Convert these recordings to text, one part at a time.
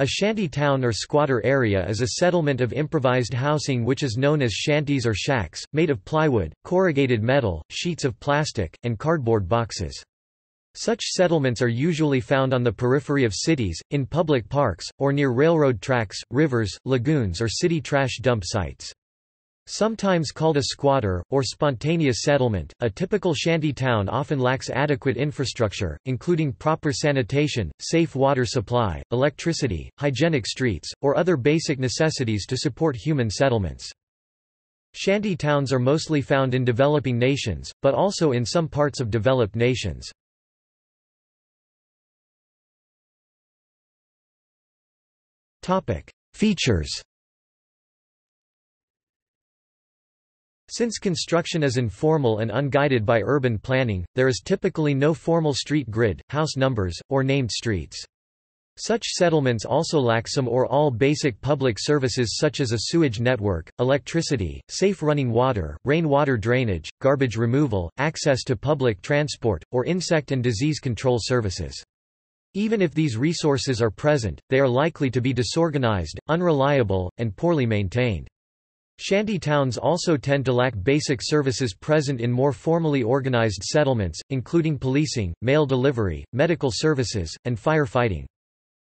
A shanty town or squatter area is a settlement of improvised housing which is known as shanties or shacks, made of plywood, corrugated metal, sheets of plastic, and cardboard boxes. Such settlements are usually found on the periphery of cities, in public parks, or near railroad tracks, rivers, lagoons or city trash dump sites. Sometimes called a squatter, or spontaneous settlement, a typical shanty town often lacks adequate infrastructure, including proper sanitation, safe water supply, electricity, hygienic streets, or other basic necessities to support human settlements. Shanty towns are mostly found in developing nations, but also in some parts of developed nations. Features Since construction is informal and unguided by urban planning, there is typically no formal street grid, house numbers, or named streets. Such settlements also lack some or all basic public services such as a sewage network, electricity, safe running water, rainwater drainage, garbage removal, access to public transport, or insect and disease control services. Even if these resources are present, they are likely to be disorganized, unreliable, and poorly maintained. Shanty towns also tend to lack basic services present in more formally organized settlements, including policing, mail delivery, medical services, and firefighting.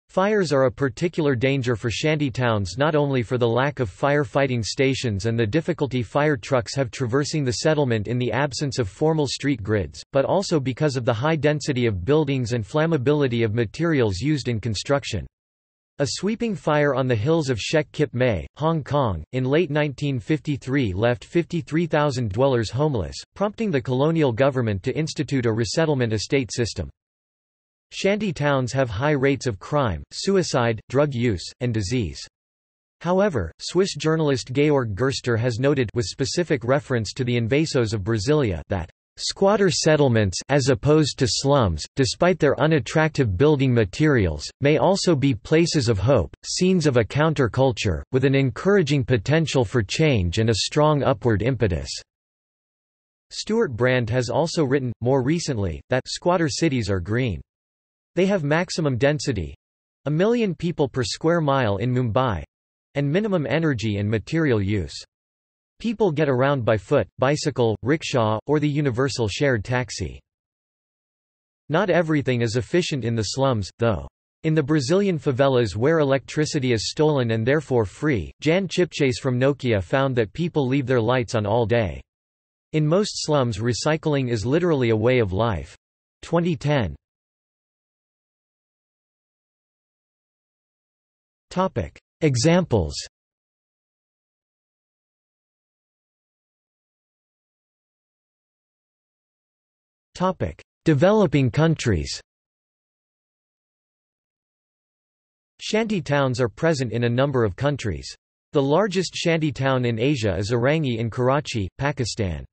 Fires are a particular danger for shanty towns not only for the lack of firefighting stations and the difficulty fire trucks have traversing the settlement in the absence of formal street grids, but also because of the high density of buildings and flammability of materials used in construction. A sweeping fire on the hills of Shek Kip Mei, Hong Kong, in late 1953 left 53,000 dwellers homeless, prompting the colonial government to institute a resettlement estate system. Shanty towns have high rates of crime, suicide, drug use, and disease. However, Swiss journalist Georg Gerster has noted with specific reference to the invasos of Brasilia that Squatter settlements as opposed to slums, despite their unattractive building materials, may also be places of hope, scenes of a counterculture, with an encouraging potential for change and a strong upward impetus. Stewart Brand has also written, more recently, that squatter cities are green. They have maximum density—a million people per square mile in Mumbai—and minimum energy and material use. People get around by foot, bicycle, rickshaw, or the universal shared taxi. Not everything is efficient in the slums, though. In the Brazilian favelas where electricity is stolen and therefore free, Jan Chipchase from Nokia found that people leave their lights on all day. In most slums recycling is literally a way of life. 2010. Examples Topic: Developing countries. Shanty towns are present in a number of countries. The largest shanty town in Asia is Orangi in Karachi, Pakistan.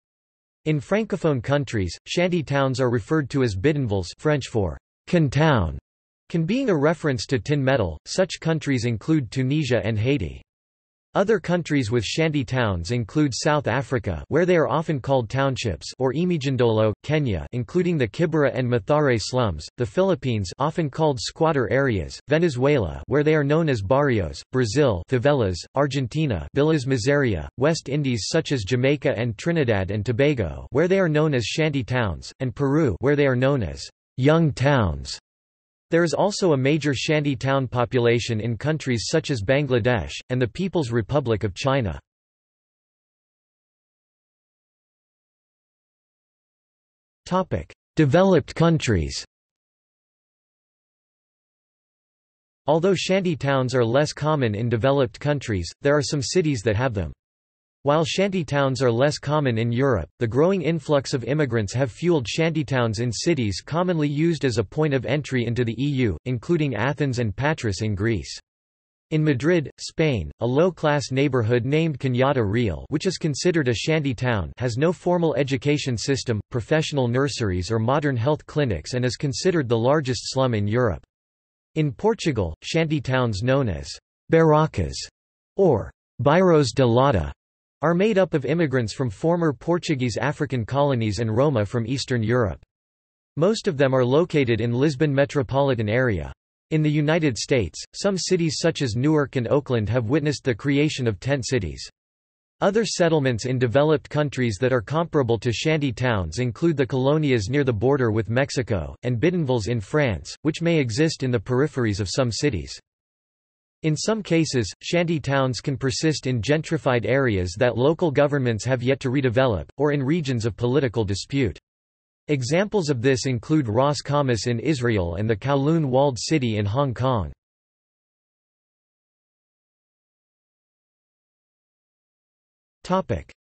In francophone countries, shanty towns are referred to as bidonvilles French for canton, can being a reference to tin metal. Such countries include Tunisia and Haiti. Other countries with shanty towns include South Africa where they are often called townships or Imijondolo, Kenya including the Kibera and Mathare slums, the Philippines often called squatter areas, Venezuela where they are known as barrios, Brazil favelas, Argentina villas miseria, West Indies such as Jamaica and Trinidad and Tobago where they are known as shanty towns, and Peru where they are known as young towns. There is also a major shanty town population in countries such as Bangladesh, and the People's Republic of China. Developed countries Although shanty towns are less common in developed countries, there are some cities that have them. While shanty towns are less common in Europe, the growing influx of immigrants have fueled shantytowns in cities commonly used as a point of entry into the EU, including Athens and Patras in Greece. In Madrid, Spain, a low-class neighborhood named Cañada Real which is considered a shanty town has no formal education system, professional nurseries or modern health clinics and is considered the largest slum in Europe. In Portugal, shanty towns known as barracas or bairros de lata are made up of immigrants from former Portuguese African colonies and Roma from Eastern Europe. Most of them are located in Lisbon metropolitan area. In the United States, some cities such as Newark and Oakland have witnessed the creation of tent cities. Other settlements in developed countries that are comparable to shanty towns include the colonias near the border with Mexico, and bidonvilles in France, which may exist in the peripheries of some cities. In some cases, shanty towns can persist in gentrified areas that local governments have yet to redevelop, or in regions of political dispute. Examples of this include Ras Khamis in Israel and the Kowloon Walled City in Hong Kong.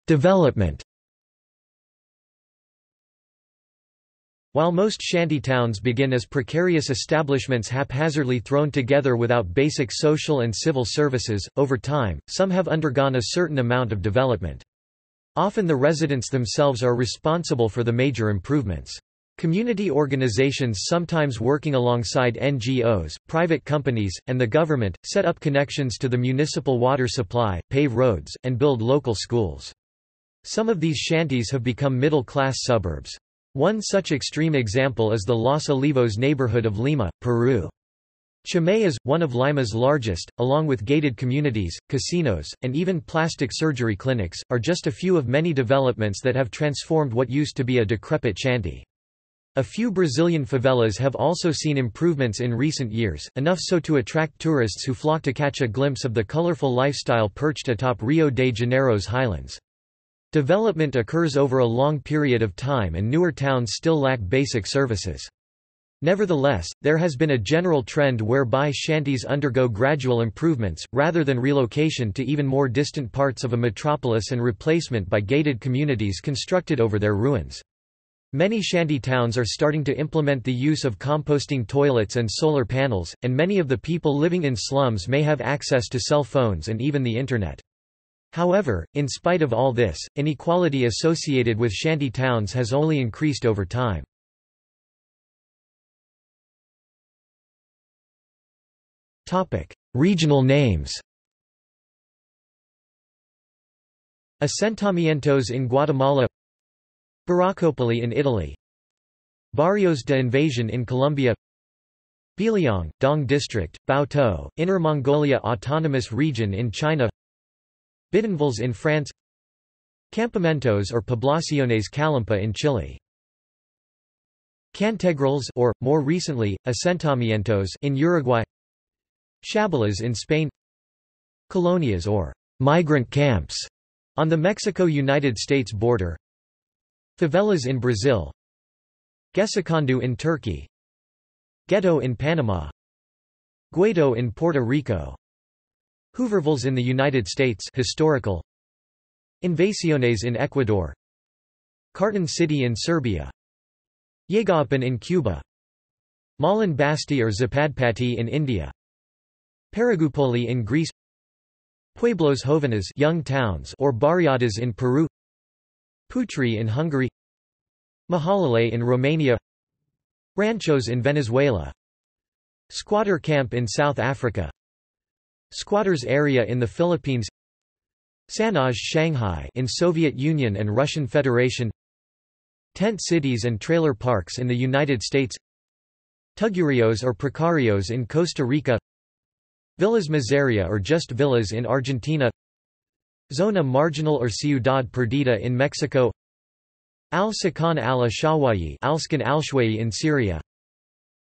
Development While most shanty towns begin as precarious establishments haphazardly thrown together without basic social and civil services, over time, some have undergone a certain amount of development. Often the residents themselves are responsible for the major improvements. Community organizations sometimes working alongside NGOs, private companies, and the government, set up connections to the municipal water supply, pave roads, and build local schools. Some of these shanties have become middle-class suburbs. One such extreme example is the Los Olivos neighborhood of Lima, Peru. Chimay is, one of Lima's largest, along with gated communities, casinos, and even plastic surgery clinics, are just a few of many developments that have transformed what used to be a decrepit shanty. A few Brazilian favelas have also seen improvements in recent years, enough so to attract tourists who flock to catch a glimpse of the colorful lifestyle perched atop Rio de Janeiro's highlands. Development occurs over a long period of time and newer towns still lack basic services. Nevertheless, there has been a general trend whereby shanties undergo gradual improvements, rather than relocation to even more distant parts of a metropolis and replacement by gated communities constructed over their ruins. Many shanty towns are starting to implement the use of composting toilets and solar panels, and many of the people living in slums may have access to cell phones and even the Internet. However, in spite of all this, inequality associated with shanty towns has only increased over time. Topic: Regional names Asentamientos in Guatemala Baraccopoli in Italy Barrios de Invasion in Colombia Biliang, Dong District, Baotou, Inner Mongolia Autonomous Region in China Bidonvilles in France Campamentos or Poblaciones Callampa in Chile. Cantegrales or, more recently, Asentamientos in Uruguay. Chabolas in Spain. Colonias or migrant camps on the Mexico-United States border. Favelas in Brazil. Gecekondu in Turkey. Ghetto in Panama. Guedo in Puerto Rico Hoovervilles in the United States historical. Invasiones in Ecuador. Carton City in Serbia. Yegapan in Cuba. Malin Basti or Jhopadpatti in India. Paragkoupoli in Greece. Pueblos jóvenes young towns or barriadas in Peru. Putri in Hungary. Mahalale in Romania. Ranchos in Venezuela. Squatter camp in South Africa Squatters area in the Philippines Sanaj Shanghai in Soviet Union and Russian Federation Tent cities and trailer parks in the United States Tugurios or precarios in Costa Rica Villas Miseria or just villas in Argentina Zona Marginal or Ciudad Perdida in Mexico Al-Sakan al-Ashawayi al in Syria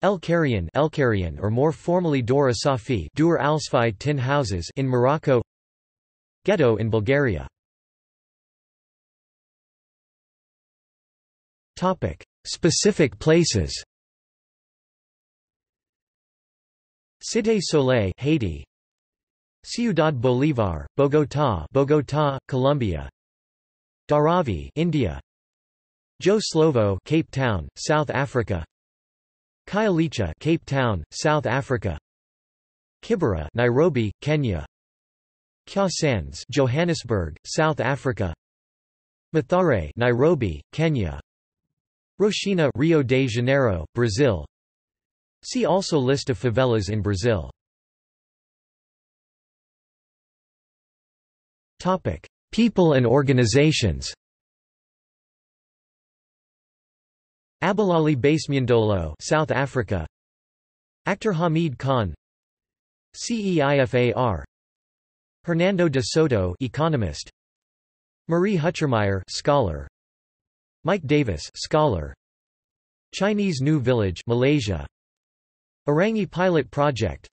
El Karian, El Karian or more formally Dora Safi Dur tin houses in Morocco Ghetto in Bulgaria Topic Specific places Cité Soleil Haiti Ciudad Bolívar, Bogotá, Bogotá, Colombia. Dharavi, India. Joe Slovo, Cape Town, South Africa. Khayelitsha, Cape Town, South Africa. Kibera, Nairobi, Kenya. Kya Sands, Johannesburg, South Africa. Mathare, Nairobi, Kenya. Rocinha, Rio de Janeiro, Brazil. See also List of favelas in Brazil. Topic: People and organizations. Abahlali baseMjondolo, South Africa. Akhtar Hameed Khan. CEIFAR Hernando de Soto economist. Marie Huchzermeyer scholar. Mike Davis scholar. Chinese New Village Malaysia. Orangi Pilot Project.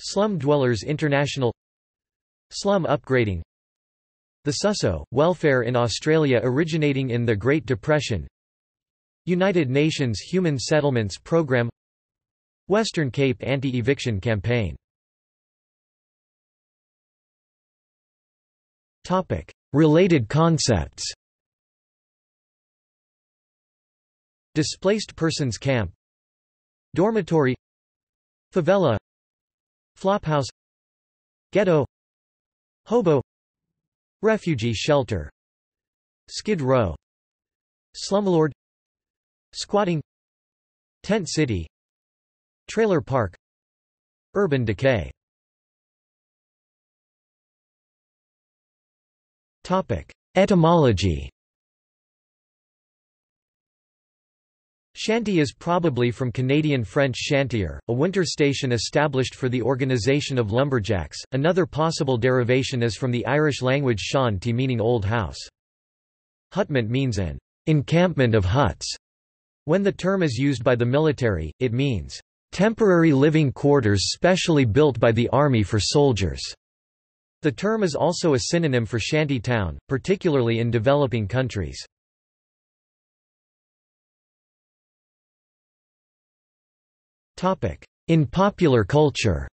Slum Dwellers International. Slum upgrading. The Susso, welfare in Australia originating in the Great Depression United Nations Human Settlements Programme Western Cape Anti-Eviction Campaign. Related concepts. Displaced Persons Camp. Dormitory. Favela. Flophouse. Ghetto. Hobo. Refugee shelter. Skid Row. Slumlord Squatting Tent city Trailer park Urban decay Topic. Etymology Shanty is probably from Canadian French chantier, a winter station established for the organization of lumberjacks. Another possible derivation is from the Irish language shanty meaning old house. Hutment means an encampment of huts. When the term is used by the military, it means temporary living quarters specially built by the army for soldiers. The term is also a synonym for shanty town, particularly in developing countries. In popular culture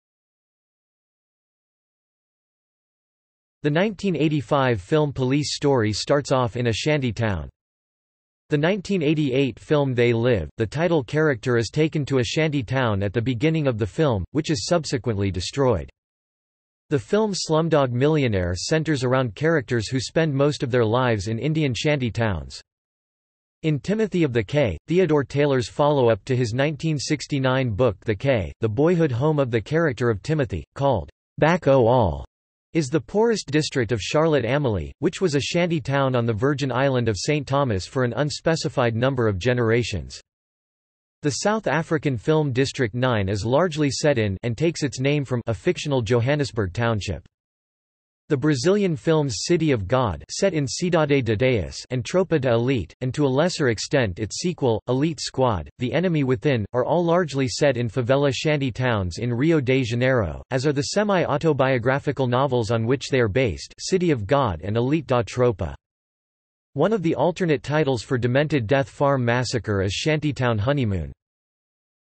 The 1985 film Police Story starts off in a shanty town. The 1988 film They Live, the title character is taken to a shanty town at the beginning of the film, which is subsequently destroyed. The film Slumdog Millionaire centers around characters who spend most of their lives in Indian shanty towns. In Timothy of the Cay, Theodore Taylor's follow-up to his 1969 book The Cay, the boyhood home of the character of Timothy, called Back O All, is the poorest district of Charlotte Amalie, which was a shanty town on the Virgin Island of St. Thomas for an unspecified number of generations. The South African film District 9 is largely set in and takes its name from a fictional Johannesburg township. The Brazilian films City of God set in Cidade de Deus and Tropa de Elite, and to a lesser extent its sequel, Elite Squad, The Enemy Within, are all largely set in favela shanty towns in Rio de Janeiro, as are the semi-autobiographical novels on which they are based City of God and Elite da Tropa. One of the alternate titles for Demented Death Farm Massacre is Shantytown Honeymoon.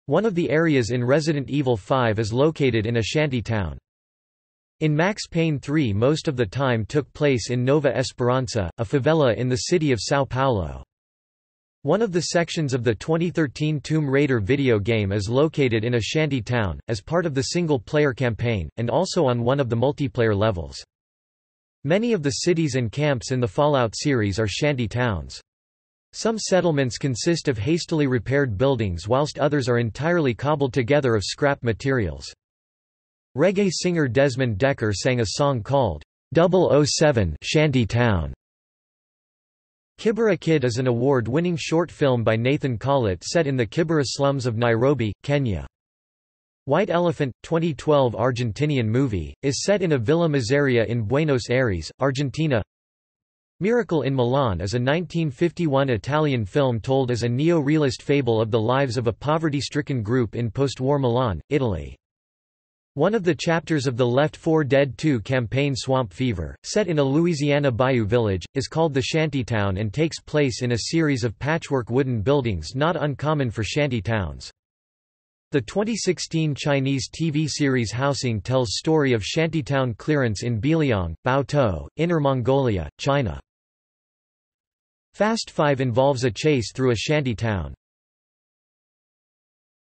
One of the areas in Resident Evil 5 is located in a shanty town. In Max Payne 3 most of the time took place in Nova Esperança, a favela in the city of São Paulo. One of the sections of the 2013 Tomb Raider video game is located in a shanty town, as part of the single-player campaign, and also on one of the multiplayer levels. Many of the cities and camps in the Fallout series are shanty towns. Some settlements consist of hastily repaired buildings whilst others are entirely cobbled together of scrap materials. Reggae singer Desmond Dekker sang a song called 007 Shanty Town. Kibera Kid is an award-winning short film by Nathan Collett set in the Kibera slums of Nairobi, Kenya. White Elephant, 2012 Argentinian movie, is set in a Villa Miseria in Buenos Aires, Argentina. Miracle in Milan is a 1951 Italian film told as a neo-realist fable of the lives of a poverty-stricken group in post-war Milan, Italy. One of the chapters of the Left 4 Dead 2 campaign Swamp Fever, set in a Louisiana bayou village, is called the Shantytown and takes place in a series of patchwork wooden buildings not uncommon for shanty towns. The 2016 Chinese TV series Housing tells story of shantytown clearance in Biliang, Baotou, Inner Mongolia, China. Fast 5 involves a chase through a shanty town.